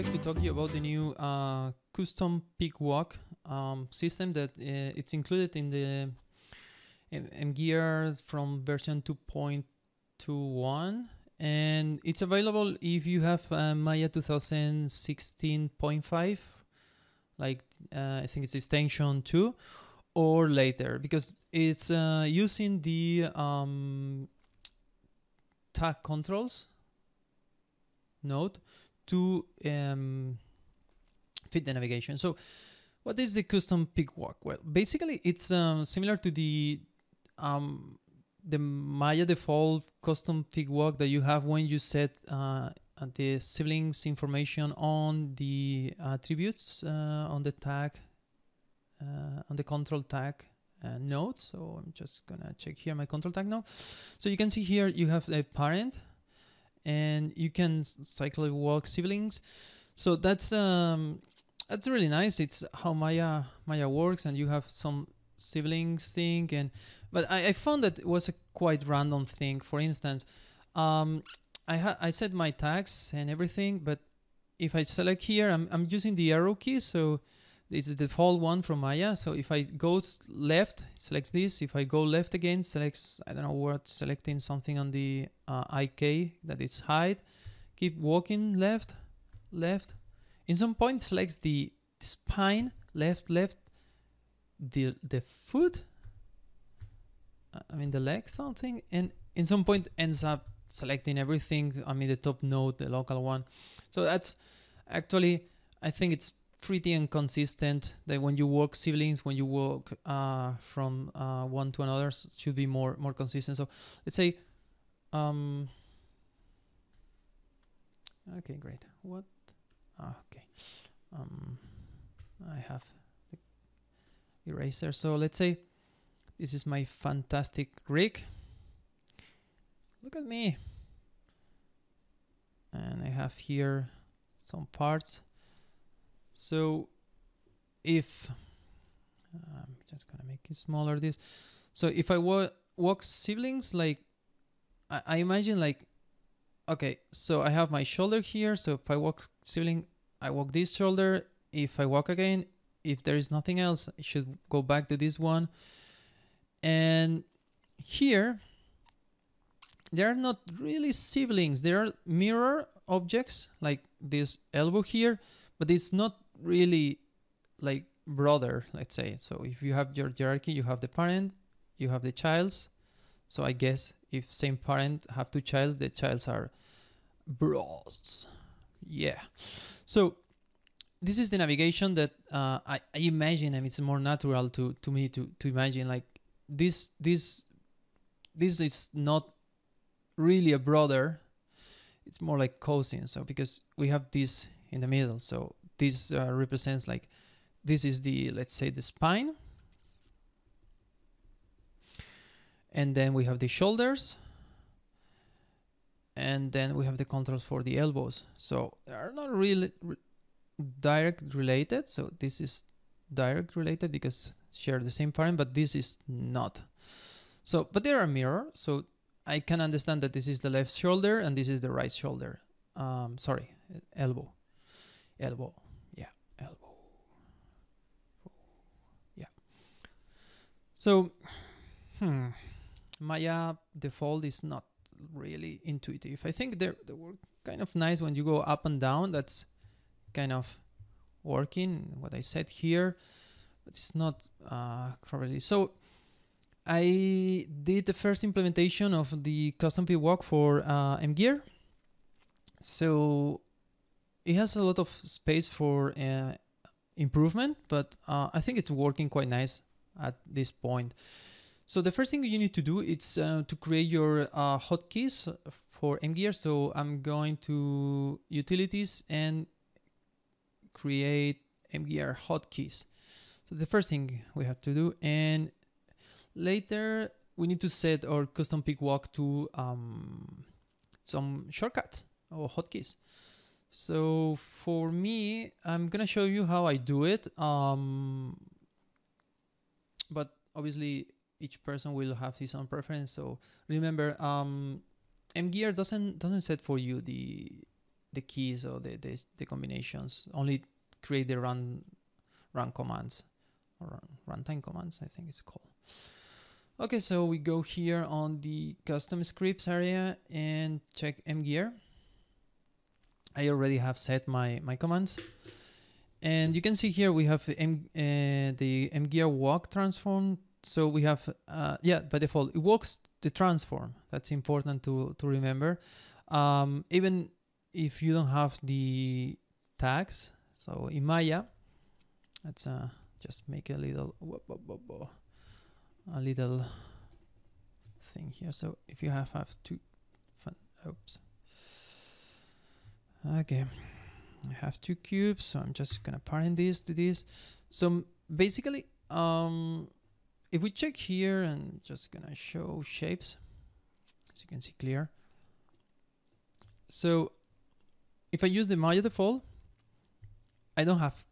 like to talk to you about the new uh, custom pick walk um, system that uh, it's included in the M Gear from version 2.21 and it's available if you have uh, Maya 2016.5 like uh, I think it's extension 2 or later. Because it's uh, using the um, tag controls node to um, fit the navigation. So what is the custom pick walk? Well, basically it's um, similar to the um, the Maya default custom pick walk that you have when you set uh, the siblings information on the attributes uh, on the tag uh, on the control tag uh, node. So I'm just gonna check here my control tag node. So you can see here you have a parent and you can cyclically walk siblings. So that's um, that's really nice. It's how Maya Maya works, and you have some siblings thing. And but I, I found that it was a quite random thing. For instance, um, I had I set my tags and everything, but if I select here, I'm I'm using the arrow key, so it's the default one from Maya. So if I go left, selects this. If I go left again, selects, I don't know what, selecting something on the uh, IK that is hide. Keep walking left, left. In some point selects the spine, left, left, the, the foot, I mean the leg something, and in some point ends up selecting everything, I mean the top node, the local one. So that's actually, I think it's pretty inconsistent that when you walk siblings when you walk uh, from uh, one to another should be more more consistent. So let's say um okay great. What? Ah, okay. Um I have the eraser. So let's say this is my fantastic rig. Look at me. And I have here some parts so if I'm just gonna make it smaller this. So if I wa walk siblings like I, I imagine like okay, so I have my shoulder here. So if I walk sibling, I walk this shoulder. If I walk again, if there is nothing else, I should go back to this one. And here, they are not really siblings. They are mirror objects like this elbow here, but it's not really like brother, let's say. So if you have your hierarchy, you have the parent, you have the childs. So I guess if same parent have two childs, the childs are bros. Yeah. So this is the navigation that uh, I, I imagine, and it's more natural to, to me to, to imagine like this this this is not really a brother. It's more like cousin. So because we have this in the middle, so this uh, represents like this is the let's say the spine. And then we have the shoulders. And then we have the controls for the elbows. So they are not really re direct related. So this is direct related because share the same parent but this is not. So but they are a mirror. So I can understand that this is the left shoulder and this is the right shoulder. Um, sorry elbow. Elbow So, hmm, Maya default is not really intuitive. I think they they were kind of nice when you go up and down. That's kind of working what I said here, but it's not uh, really. So I did the first implementation of the custom walk for uh, MGear. So it has a lot of space for uh, improvement, but uh, I think it's working quite nice at this point. So the first thing you need to do is uh, to create your uh, hotkeys for MGear. So I'm going to utilities and create MGear hotkeys. So the first thing we have to do and later we need to set our custom pick walk to um, some shortcuts or hotkeys. So for me, I'm gonna show you how I do it. Um, but obviously each person will have his own preference. So remember, um, MGear doesn't doesn't set for you the the keys or the, the, the combinations. Only create the run run commands or run, runtime commands, I think it's called. Okay, so we go here on the custom scripts area and check mgear. I already have set my, my commands. And you can see here we have M, uh, the mgear walk transform. So we have, uh, yeah, by default, it walks the transform. That's important to, to remember. Um, even if you don't have the tags, so in Maya, let's uh, just make a little, a little thing here. So if you have, have two, fun, oops. Okay, I have two cubes, so I'm just gonna parent this to this. So basically, um, if we check here and just gonna show shapes, as you can see clear. So if I use the Maya default, I don't have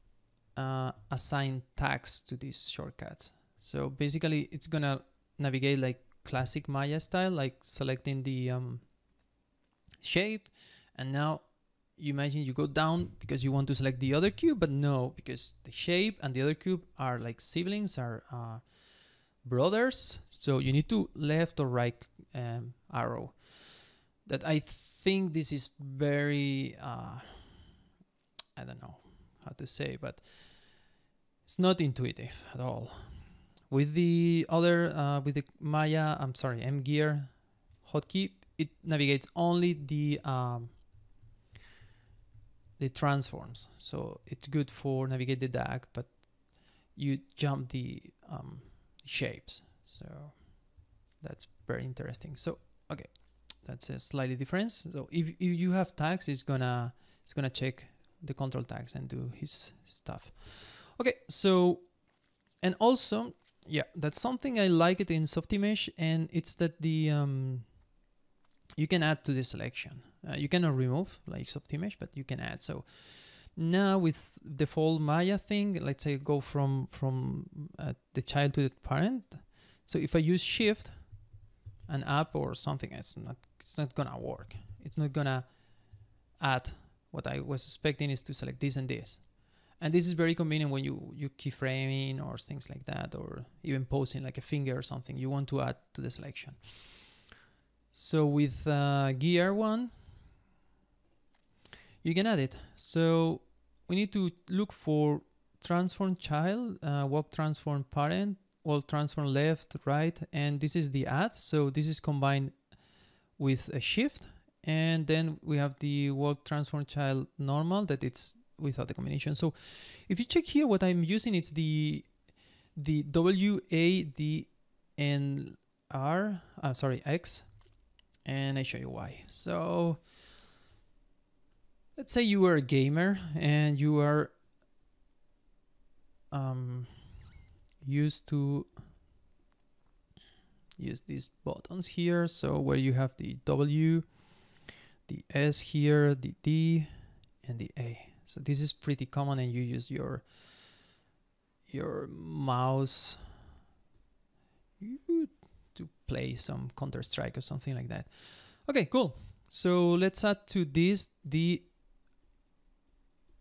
uh, assigned tags to these shortcuts. So basically it's gonna navigate like classic Maya style, like selecting the um, shape. And now you imagine you go down because you want to select the other cube, but no, because the shape and the other cube are like siblings, are uh, brothers. So you need to left or right um, arrow. That I think this is very, uh, I don't know how to say, but it's not intuitive at all. With the other, uh, with the Maya, I'm sorry, M gear hotkey, it navigates only the um, the transforms. So it's good for navigate the DAG, but you jump the um, shapes. So that's very interesting. So okay, that's a slightly difference. So if, if you have tags, it's gonna it's gonna check the control tags and do his stuff. Okay, so and also yeah, that's something I like it in Softimage, and it's that the um, you can add to the selection. Uh, you cannot remove like Softimage, but you can add. So now with the default Maya thing, let's say go from from uh, the child to the parent. So if I use Shift and up or something, it's not it's not gonna work. It's not gonna add. What I was expecting is to select this and this. And this is very convenient when you you keyframing or things like that, or even posing like a finger or something. You want to add to the selection. So with uh, gear one, you can add it. So we need to look for transform child, uh, walk transform parent, walk transform left, right, and this is the add. So this is combined with a shift. And then we have the walk transform child normal that it's without the combination. So if you check here, what I'm using it's the the W A D N R. Uh, sorry X, and I show you why. So let's say you are a gamer and you are um, used to use these buttons here so where you have the W the S here the D and the A so this is pretty common and you use your your mouse to play some Counter Strike or something like that. Okay cool. So let's add to this the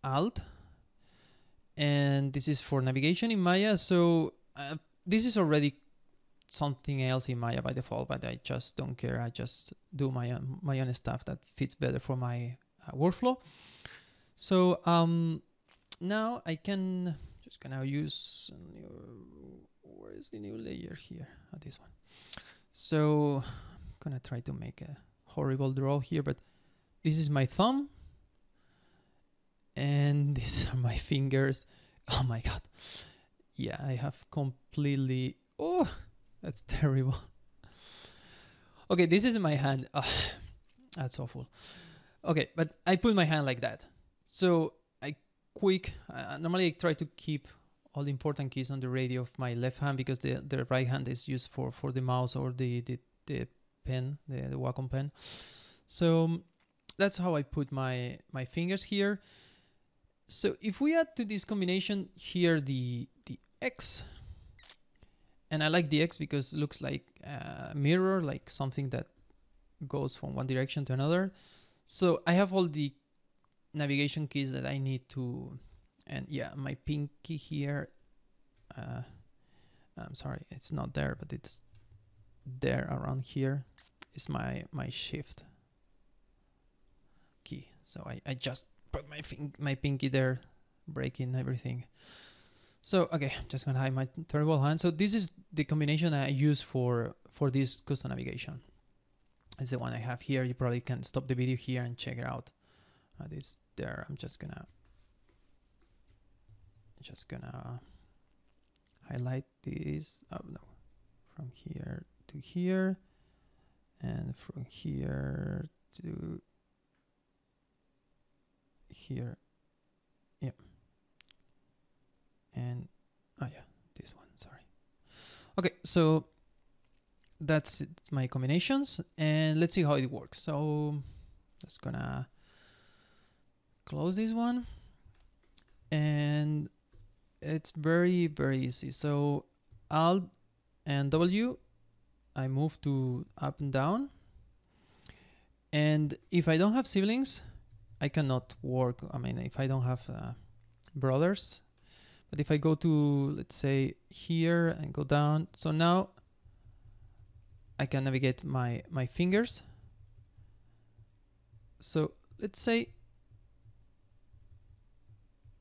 alt. And this is for navigation in Maya. So uh, this is already something else in Maya by default but I just don't care. I just do my own, my own stuff that fits better for my uh, workflow. So um, now I can just gonna use new, where is the new layer here? Oh, this one so I'm gonna try to make a horrible draw here but this is my thumb and these are my fingers. Oh my god. Yeah i have completely oh that's terrible. Okay this is my hand. Oh, that's awful. Okay but i put my hand like that. So i quick uh, normally i try to keep all the important keys on the radio of my left hand because the, the right hand is used for for the mouse or the the, the pen the, the wacom pen so um, that's how i put my my fingers here so if we add to this combination here the the X, and I like the X because it looks like a mirror, like something that goes from one direction to another. So I have all the navigation keys that I need to, and yeah, my pinky here. Uh, I'm sorry, it's not there, but it's there around here. Is my my shift key. So I I just put my fin my pinky there, breaking everything. So okay, I'm just gonna hide my terrible hand. So this is the combination I use for for this custom navigation. It's the one I have here. You probably can stop the video here and check it out. Uh, it's there. I'm just gonna just gonna highlight this. Oh no, from here to here, and from here to here. Yeah. And oh yeah, this one. Sorry. Okay, so that's it, my combinations, and let's see how it works. So just gonna close this one, and it's very very easy. So Alt and W, I move to up and down. And if I don't have siblings, I cannot work. I mean, if I don't have uh, brothers, but if I go to, let's say here and go down, so now I can navigate my, my fingers. So let's say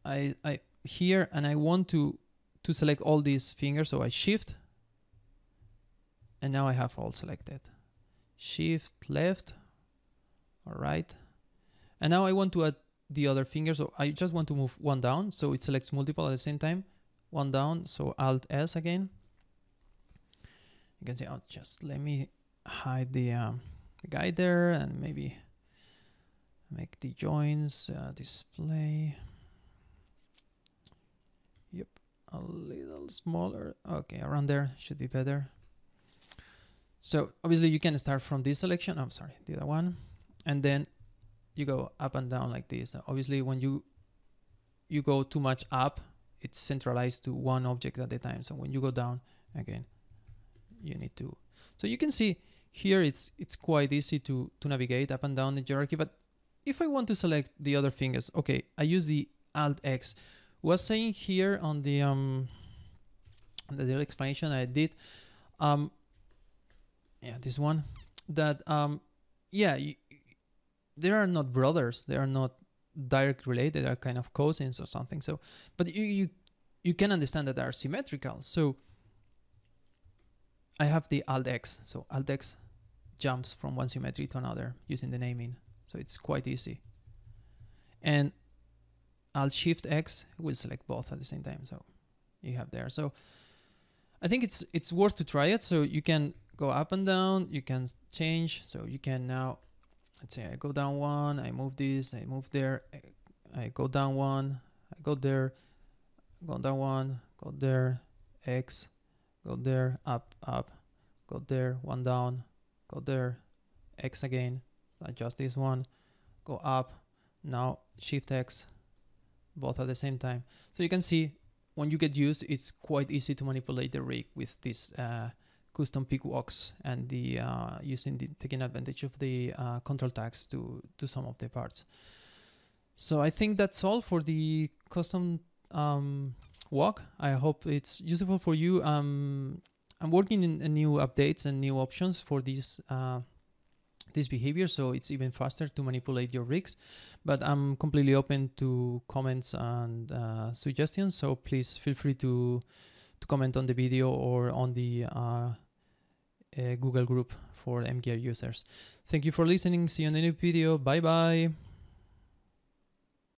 I, I here and I want to, to select all these fingers. So I shift and now I have all selected. Shift left or right and now I want to add the other finger. So I just want to move one down. So it selects multiple at the same time. One down. So Alt S again. You can say, oh, just let me hide the, um, the guide there and maybe make the joins uh, display. Yep, a little smaller. Okay, around there should be better. So obviously you can start from this selection. I'm sorry, the other one. And then you go up and down like this. Obviously, when you you go too much up, it's centralized to one object at a time. So when you go down again, you need to. So you can see here it's it's quite easy to to navigate up and down the hierarchy. But if I want to select the other fingers, okay, I use the Alt X. Was saying here on the um the little explanation I did, um, yeah, this one that um yeah you, they are not brothers. They are not direct related. They are kind of cousins or something. So, but you you you can understand that they are symmetrical. So I have the Alt X. So Alt X jumps from one symmetry to another using the naming. So it's quite easy. And Alt Shift X will select both at the same time. So you have there. So I think it's it's worth to try it. So you can go up and down. You can change. So you can now let's say I go down one, I move this, I move there, I, go down one, I go there, go down one, go there, X, go there, up, up, go there, one down, go there, X again, so adjust this one, go up, now Shift X, both at the same time. So you can see when you get used, it's quite easy to manipulate the rig with this uh, custom pick walks and the uh, using the taking advantage of the uh, control tags to to some of the parts. So I think that's all for the custom um, walk. I hope it's useful for you. Um, I'm working in, in new updates and new options for these uh, this behavior, so it's even faster to manipulate your rigs. But I'm completely open to comments and uh, suggestions. So please feel free to to comment on the video or on the uh, Google group for MGear users. Thank you for listening. See you in the new video. Bye bye.